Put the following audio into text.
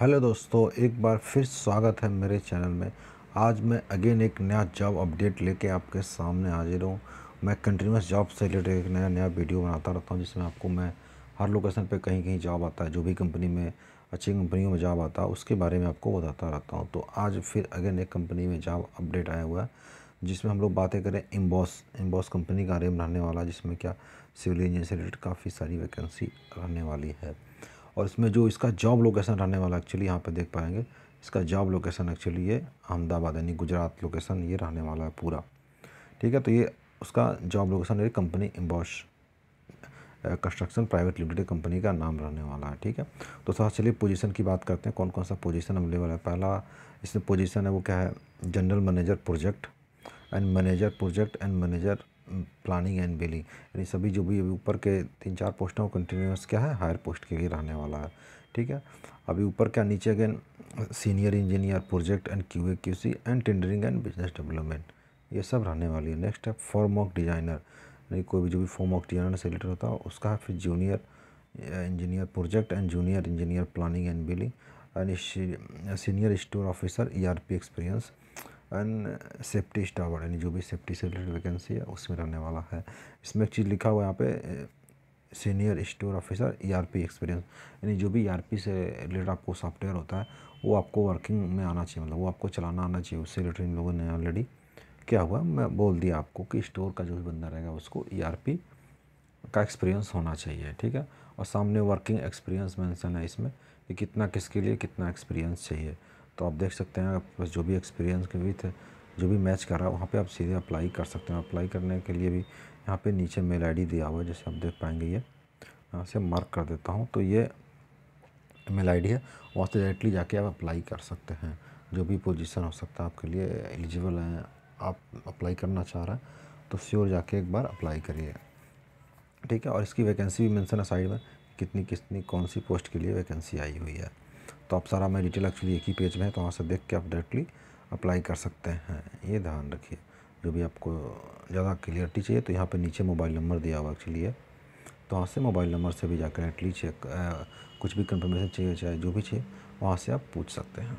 Hello दोस्तों, एक बार फिर स्वागत है मेरे चैनल में। आज मैं अगेन एक नया जॉब अपडेट लेके आपके सामने हाजिर हूँ। मैं कंटिन्यूस जॉब से रिलेटेड एक नया नया वीडियो बनाता रहता हूँ, जिसमें आपको मैं हर लोकेशन पे कहीं कहीं जॉब आता है, जो भी कंपनी में, अच्छी कंपनियों में जॉब आता है, उसके बारे में आपको बताता रहता हूँ। तो आज फिर अगेन एक कंपनी में जॉब अपडेट आया हुआ है, जिसमें हम लोग बातें करें इम्बॉस इम्बॉस कंपनी का रेम रहने वाला, जिसमें क्या सिविल इंजीनियर से रिलेटेड काफ़ी सारी वैकेंसी रहने वाली है। और इसमें जो इसका जॉब लोकेशन रहने वाला एक्चुअली यहाँ पे देख पाएँगे। इसका जॉब लोकेशन एक्चुअली ये अहमदाबाद, यानी गुजरात लोकेशन ये रहने वाला है पूरा। ठीक है तो ये उसका जॉब लोकेशन है कंपनी इम्बॉश कंस्ट्रक्शन प्राइवेट लिमिटेड कंपनी का नाम रहने वाला है, ठीक है? तो सर चलिए पोजीशन की बात करते हैं कौन कौन सा पोजीशन अवेलेबल है। पहला इसमें पोजीशन है वो क्या है? General manager project and manager project and manager planning and billing यानी सभी जो भी अभी ऊपर के तीन चार पोस्ट हैं, वो कंटिन्यूस क्या है? हायर पोस्ट के लिए रहने वाला है। ठीक है? अभी ऊपर क्या, नीचे again senior engineer project and Q A Q C and tendering and business development ये सब रहने वाली है। नेक्स्ट है फॉर्म ऑफ़ डिज़ाइनर यानी कोई भी जो भी फॉर्म ऑफ़ डिज़ाइनर से रिलेटेड होता है, उसका है फिर junior engineer project and junior engineer planning and billing and senior store officer E R P experience and safety स्टावर, यानी जो भी सेफ्टी से रिलेटेड वैकेंसी है, उसमें रहने वाला है। इसमें एक चीज़ लिखा हुआ है यहाँ पे senior store officer ERP experience यानी जो भी ईआरपी से रिलेटेड आपको सॉफ्टवेयर होता है, वो आपको वर्किंग में आना चाहिए मतलब वो आपको चलाना आना चाहिए, उससे रिलेटेड इन लोगों ने ऑलरेडी क्या हुआ, मैं बोल दिया आपको कि स्टोर का जो भी बंदा रहेगा, उसको ईआरपी का एक्सपीरियंस होना चाहिए, ठीक है? और सामने वर्किंग एक्सपीरियंस मैंसन है इसमें, कि कितना किसके लिए कितना एक्सपीरियंस चाहिए। तो आप देख सकते हैं आप जो भी एक्सपीरियंस के विथ जो भी मैच कर रहा है, वहाँ पे आप सीधे अप्लाई कर सकते हैं। अप्लाई करने के लिए भी यहाँ पे नीचे मेल आईडी दिया हुआ है, जैसे आप देख पाएँगे ये। यहाँ से मार्क कर देता हूँ। तो ये मेल आईडी है। वहाँ से डायरेक्टली जाके आप अप्लाई कर सकते हैं। जो भी पोजीशन हो सकता है आपके लिए एलिजिबल हैं, आप अप्लाई करना चाह रहे हैं तो श्योर जाके एक बार अप्लाई करिए। ठीक है? और इसकी वैकेंसी भी मेंशन है साइड में कितनी कितनी कौन सी पोस्ट के लिए वैकेंसी आई हुई है। तो आप सारा मैं डिटेल एक्चुअली एक ही पेज में है तो वहाँ से देख के आप डायरेक्टली अप्लाई कर सकते हैं। ये ध्यान रखिए, जो भी आपको ज़्यादा क्लियरिटी चाहिए तो यहाँ पर नीचे मोबाइल नंबर दिया हुआ एक्चुअली है। तो वहाँ से मोबाइल नंबर से भी जाकर डायरेक्टली चेक कुछ भी कंफर्मेशन चाहिए, चाहे जो भी चाहिए, वहाँ से आप पूछ सकते हैं।